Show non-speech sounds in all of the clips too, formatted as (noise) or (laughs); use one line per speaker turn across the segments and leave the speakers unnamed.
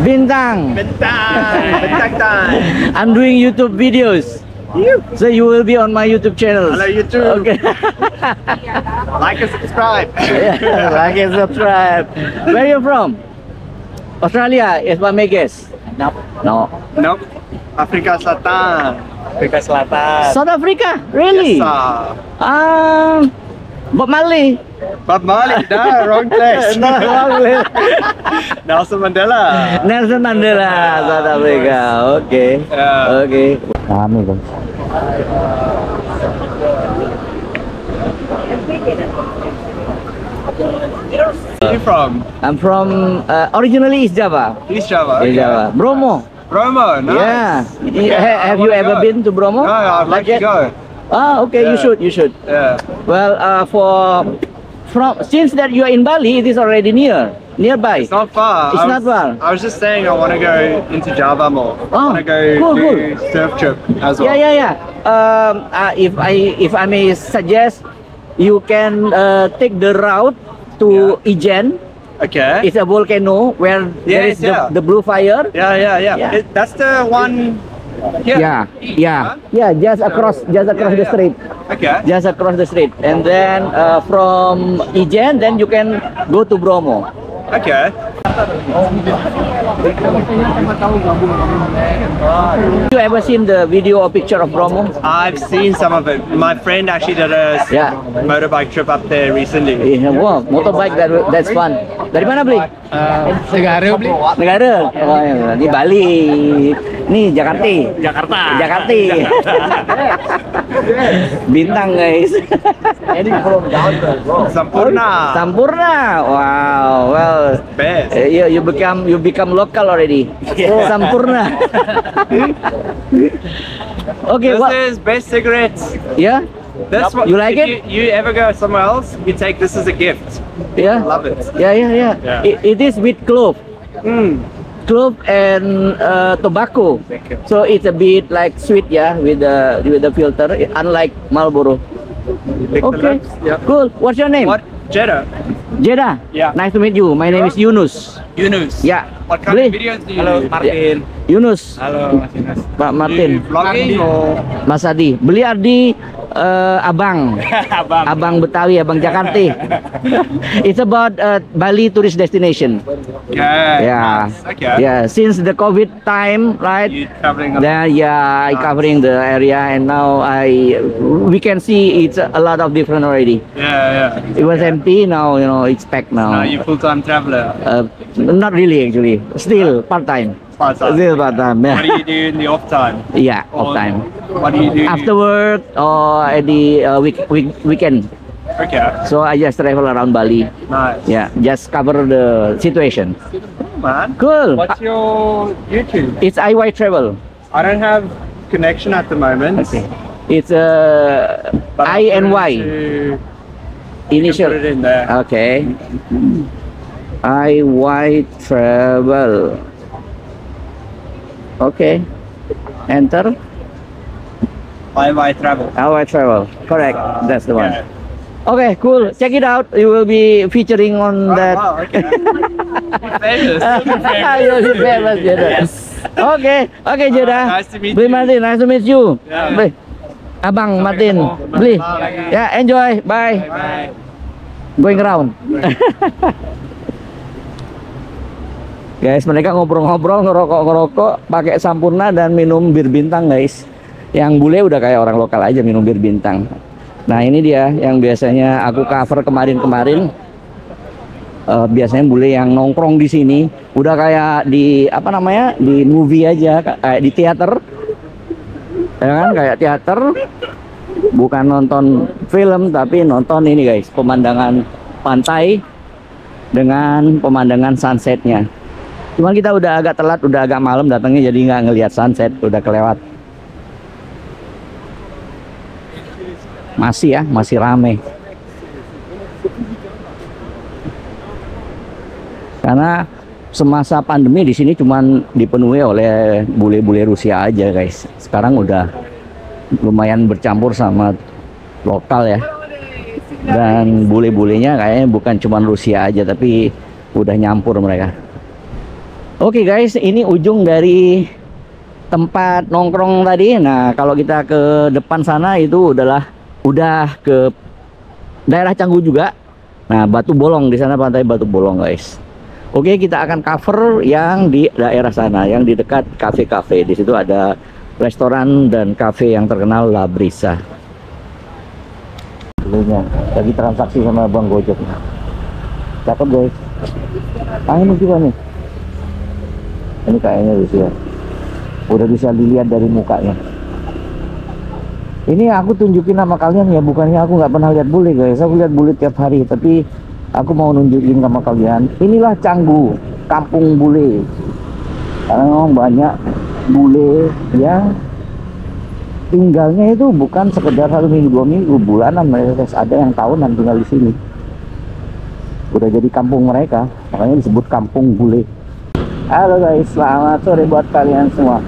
Bintang.
Bentang, bentang time.
I'm doing YouTube videos. So you will be on my YouTube channel.
Hello, YouTube.
Okay. (laughs)
Like and subscribe.
yeah, (laughs) like and subscribe. Where are you from? Australia is what my guess.
Nope.
No.
Nope. Afrika Selatan. Afrika Selatan.
South Africa? Really?
Yes, sir.
Um, Bob Marley.
Bob Marley, no, wrong place. (laughs)
No, wrong place. (laughs)
Nelson Mandela.
Nelson Mandela, South Africa. Oke.
Yeah.
Oke. Kami guys.
Where are you from?
I'm from uh, originally East Java.
East Java.
East
okay.
Java. Bromo.
Bromo, nice.
Yeah.
Okay,
Ha-
I
have you ever
go.
been to Bromo?
No, I'd like to
yet?
go.
Ah, okay. You should. You should.
Yeah.
Well, uh, for from since that you are in Bali, it is already near, nearby.
It's not far.
It's
I
not
was,
far.
I was just saying I want to go into Java more. I
Oh,
want to go
cool,
do surf trip as well.
Yeah, yeah, yeah. Um, uh, if I if I may suggest, you can uh, take the route to Ijen.
Okay.
It's a volcano where there
Yes,
is the,
yeah.
the blue fire.
yeah, yeah, yeah.
Yeah.
It, that's the one.
Yeah, yeah, yeah. Just across, just across
Yeah,
the street.
Okay.
Just across the street, and then uh, from Ijen, then you can go to Bromo.
Okay.
You ever seen the video or picture of Bromo?
I've seen some of it. My friend actually did a
Yeah.
motorbike trip up there recently.
Iya, wow, motorbike that, that's fun. Dari mana beli?
Negara beli.
Negara. Oh, iya. Di Bali. Nih Jakarta.
Jakarta.
Jakarta. Bintang guys.
Sampurna.
Sampurna. Wow. Well,
Best.
Eh, you, you become you become local already. Sampurna. (laughs) okay,
This
what?
is best cigarettes.
Yeah,
That's what
You like it?
You, you ever go somewhere else, you take this as a gift.
yeah.
Love it.
Yeah, yeah, yeah.
Yeah.
It, it is with clove.
Mm.
clove and uh, tobacco. So it's a bit like sweet, yeah, with the with the filter, unlike Marlboro. Okay.
Yeah.
cool. What's your name?
What? Jeddah.
Jeddah.
Yeah.
Nice to meet you. My name is Yunus.
Yunus.
Yeah.
What kind of videos do you
Halo,
do?
Martin.
Yunus.
Halo, Mas Yunus.
Pak Martin.
vlogging?
Mas Adi. Beli Adi uh, Abang. (laughs)
Abang.
Abang Betawi, Abang Jakarta. (laughs) it's about uh, Bali tourist destination.
Okay.
Yeah.
nice. Okay.
Yeah. Since the COVID time, right?
You a
Then yeah, I covering the area, and now I we can see it's a lot of different already.
Yeah, yeah.
It was empty, now you know it's packed now.
Now you full-time traveler.
uh, not really actually, still part time.
Part-time.
Still part time.
What do you do in the off time? (laughs)
Yeah, off time.
What do you do
After work or at the uh, week, week weekend.
Okay.
So I just travel around Bali.
Nice.
Yeah, just cover the situation.
Cool, Man.
Cool.
What's your YouTube?
It's IY Travel.
I don't have connection at the moment.
Okay. It's uh,
but I'll
and Y
into- you can
initial.
Put it in there.
Okay. IY travel. Okay. Enter.
Bye bye travel.
IY travel. Correct. That's the one.
Yeah.
Okay, cool. Check it out. You will be featuring on
Oh,
that.
wow, okay. (laughs) famous.
You'll be famous, Jeddah. Okay, okay, Jeddah.
nice to meet
Beli
you.
Martin, nice to meet you.
Yeah.
Beli. Abang Martin, beli. Ya, enjoy. Bye.
Bye.
Going around. (laughs) guys, mereka ngobrol-ngobrol, ngerokok-ngerokok, pakai sampurna dan minum bir bintang, guys. Yang bule udah kayak orang lokal aja minum bir bintang. Nah, ini dia yang biasanya aku cover kemarin-kemarin. Eh, biasanya bule yang nongkrong di sini. Udah kayak di apa namanya di movie aja kayak di teater. Ya kan kayak teater. Bukan nonton film tapi nonton ini guys pemandangan pantai dengan pemandangan sunsetnya. Cuman kita udah agak telat udah agak malam datangnya jadi nggak ngelihat sunset udah kelewat masih ya masih rame. Karena semasa pandemi di sini cuman dipenuhi oleh bule-bule Rusia aja guys. Sekarang udah lumayan bercampur sama lokal ya. Dan bule-bulenya kayaknya bukan cuman Rusia aja tapi udah nyampur mereka. Oke guys, ini ujung dari tempat nongkrong tadi. Nah, kalau kita ke depan sana itu adalah udah ke daerah Canggu juga. Nah, Batu Bolong di sana pantai Batu Bolong guys. Oke, kita akan cover yang di daerah sana, yang di dekat kafe-kafe. Di situ ada restoran dan kafe yang terkenal La Brisa. Dulunya lagi transaksi sama Bang Gojek. Cakep guys. Ah ini juga nih. Ini kayaknya Rusia. Udah bisa dilihat dari mukanya. Ini aku tunjukin nama kalian ya, bukannya aku nggak pernah lihat bule guys. Aku lihat bule tiap hari, tapi aku mau nunjukin sama kalian. Inilah Canggu, kampung bule. Karena memang banyak bule yang tinggalnya itu bukan sekedar satu minggu dua minggu bulanan mereka ada yang tahunan tinggal di sini udah jadi kampung mereka makanya disebut kampung bule halo guys selamat sore buat kalian semua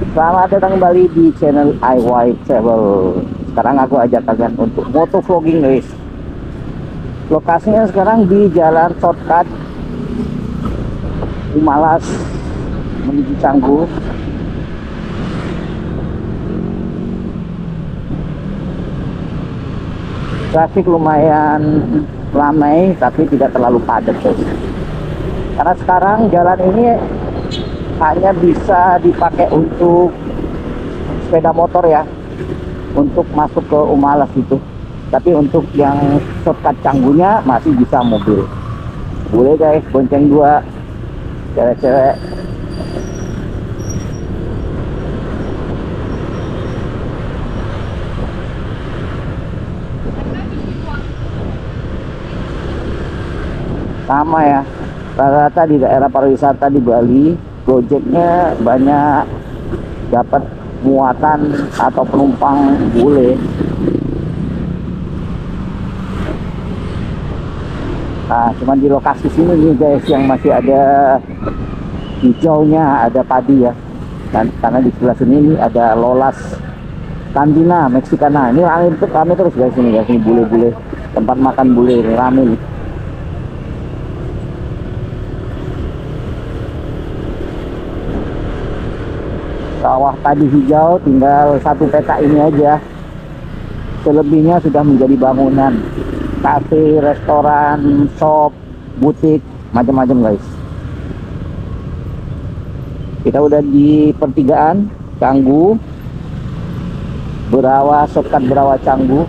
selamat datang kembali di channel IY Travel. Sekarang aku ajak kalian untuk moto vlogging guys. Lokasinya sekarang di jalan shortcut Umalas menuju Canggu. Traffic lumayan ramai tapi tidak terlalu padat guys. Karena sekarang jalan ini hanya bisa dipakai untuk sepeda motor ya. Untuk masuk ke Umalas itu. Tapi untuk yang shortcut canggunya masih bisa mobil. Boleh guys bonceng dua. Cewek-cewek. Sama ya rata-rata di daerah pariwisata di Bali Gojeknya banyak dapat muatan atau penumpang bule nah cuman di lokasi sini nih guys yang masih ada hijaunya ada padi ya. Dan karena di sebelah sini ini ada Lolas Cantina Mexicana ini rame, rame terus guys ini guys. Ini bule-bule tempat makan bule ini rame. nih sawah tadi hijau tinggal satu peta ini aja. Selebihnya sudah menjadi bangunan. Kafe, restoran, shop, butik, macam-macam guys. Kita udah di pertigaan Canggu. Berawa, Sokat Berawa Canggu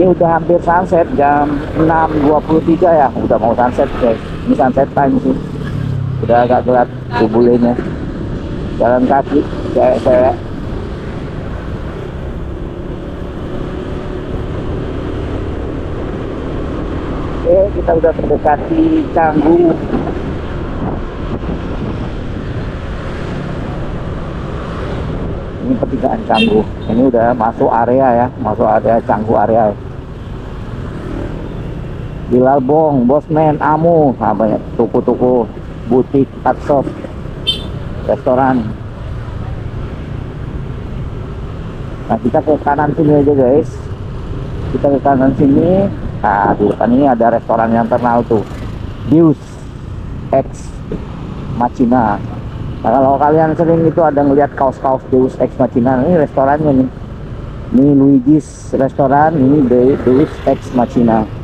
ini udah hampir sunset jam 6.23 ya. Udah mau sunset guys. Ini sunset time sih. Udah agak gelap kubulenya jalan kaki cewek-cewek. Oke kita udah mendekati Canggu. Ini pertigaan Canggu. Ini udah masuk area ya masuk area Canggu area Bilalbong, Bosman, Amu nah, banyak tuku-tuku butik, shop restoran. Nah kita ke kanan sini aja guys. Kita ke kanan sini. Nah di depan ini ada restoran yang terkenal tuh. Deus X Machina. Nah kalau kalian sering itu ada ngelihat kaos-kaos Deus Ex Machina ini restorannya nih. Ini Luigi's restoran, ini Deus Ex Machina.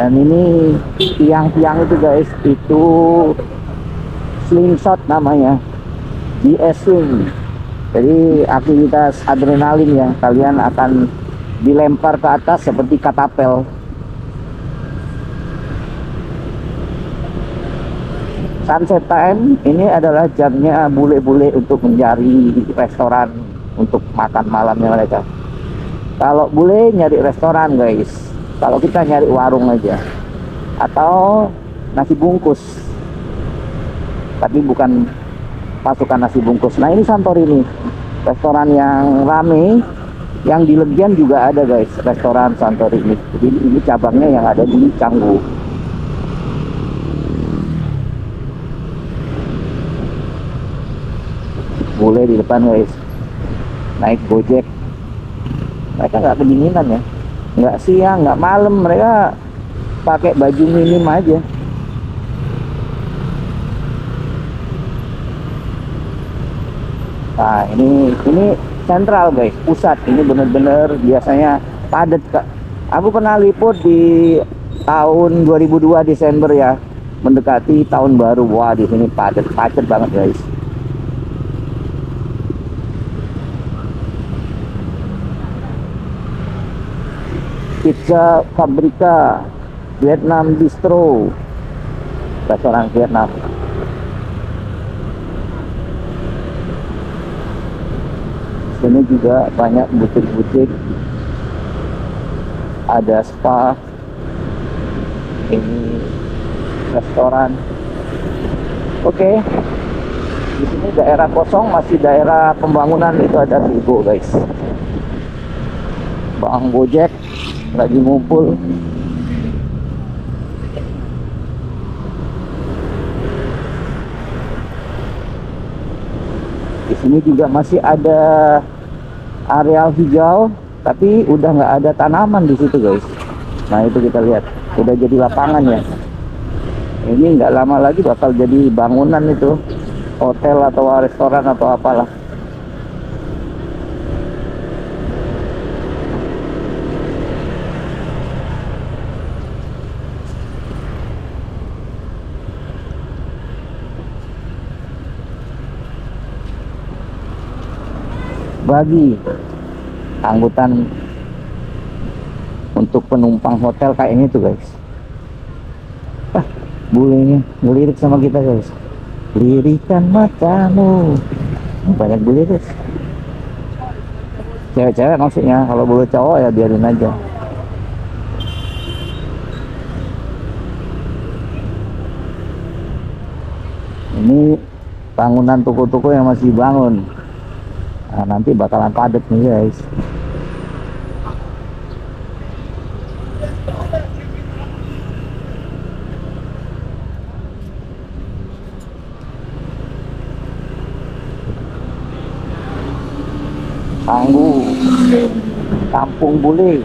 Dan ini tiang-tiang itu guys, itu slingshot namanya. DS swing. Jadi aktivitas adrenalin ya, kalian akan dilempar ke atas seperti katapel. sunset time ini adalah jamnya bule-bule untuk mencari restoran untuk makan malamnya mereka kalau bule nyari restoran guys kalau kita nyari warung aja. Atau nasi bungkus. Tapi bukan pasukan nasi bungkus. Nah ini Santorini restoran yang rame yang di Legian juga ada guys. Restoran Santorini jadi ini cabangnya yang ada di Canggu. Boleh di depan guys. Naik gojek. Mereka nggak kedinginan ya nggak siang nggak malam. Mereka pakai baju minim aja. Nah ini ini sentral guys. Pusat. Ini bener-bener biasanya padat kak. Aku pernah liput di tahun 2002 Desember ya. Mendekati tahun baru. Wah di sini padat. Padat banget guys pizza fabrika Vietnam bistro restoran Vietnam. Sini juga banyak butik-butik. Ada spa ini restoran. Oke. Di sini daerah kosong masih daerah pembangunan itu ada Vigo guys. Bang Gojek lagi ngumpul. Di sini juga masih ada areal hijau tapi udah nggak ada tanaman di situ guys. Nah itu kita lihat. Udah jadi lapangan ya. Ini nggak lama lagi bakal jadi bangunan itu. Hotel atau restoran atau apalah bagi angkutan untuk penumpang hotel kayak ini tuh guys. Ah bulenya ngelirik sama kita guys. Lirikan matamu. Banyak guys. Cewek-cewek maksudnya kalau bule cowok ya biarin aja. Ini bangunan toko-toko yang masih bangun Nah, nanti bakalan padat nih guys. Tangguh. Kampung Bule.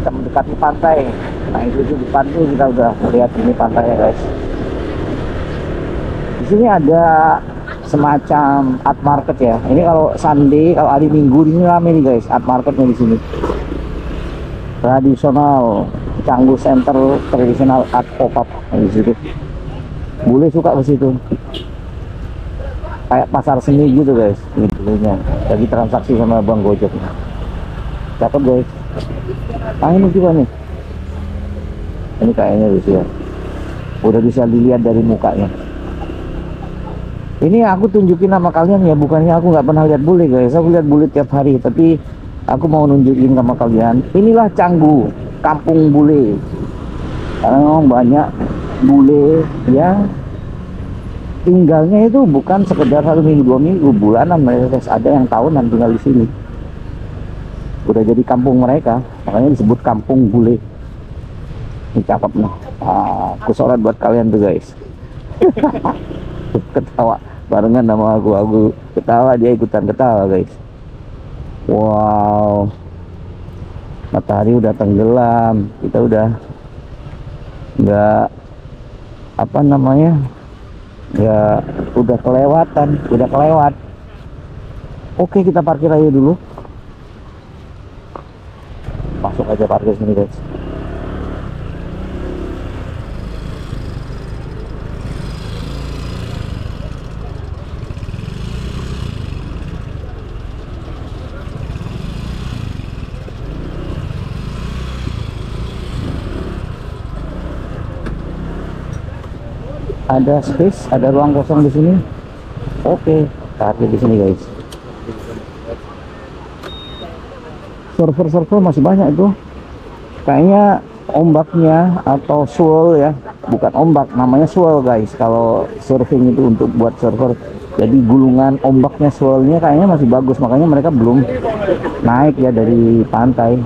Kita mendekati pantai. Nah itu di depan tuh kita udah lihat ini pantainya guys di sini ada semacam art market ya. Ini kalau Sunday kalau hari Minggu ini rame nih guys art marketnya di sini. Tradisional Canggu Center tradisional art pop up di situ. Boleh suka ke situ. Kayak pasar seni gitu guys dulunya. Lagi transaksi sama Bang Gojek. Cakep guys. Ah ini juga nih. Ini kayaknya lucu ya. Udah bisa dilihat dari mukanya ini aku tunjukin nama kalian ya bukannya aku nggak pernah lihat bule guys. Aku lihat bule tiap hari tapi aku mau nunjukin sama kalian. Inilah Canggu kampung bule. Karena memang banyak bule yang tinggalnya itu bukan sekedar satu minggu dua minggu bulanan mereka ada yang tahunan tinggal di sini. Udah jadi kampung mereka makanya disebut kampung bule. Ini cakep nih. Ah, aku sholat buat kalian tuh guys. (laughs) Ketawa barengan sama aku aku ketawa dia ikutan ketawa guys. Wow. Matahari udah tenggelam. Kita udah nggak apa namanya ya udah kelewatan udah kelewat. Oke kita parkir aja dulu. Masuk aja parkir sini guys ada space, ada ruang kosong di sini. Oke, parkir di sini guys. Server-server masih banyak itu. Kayaknya ombaknya atau swirl ya, bukan ombak, namanya swirl guys. Kalau surfing itu untuk buat server. Jadi gulungan ombaknya swirlnya kayaknya masih bagus, makanya mereka belum naik ya dari pantai.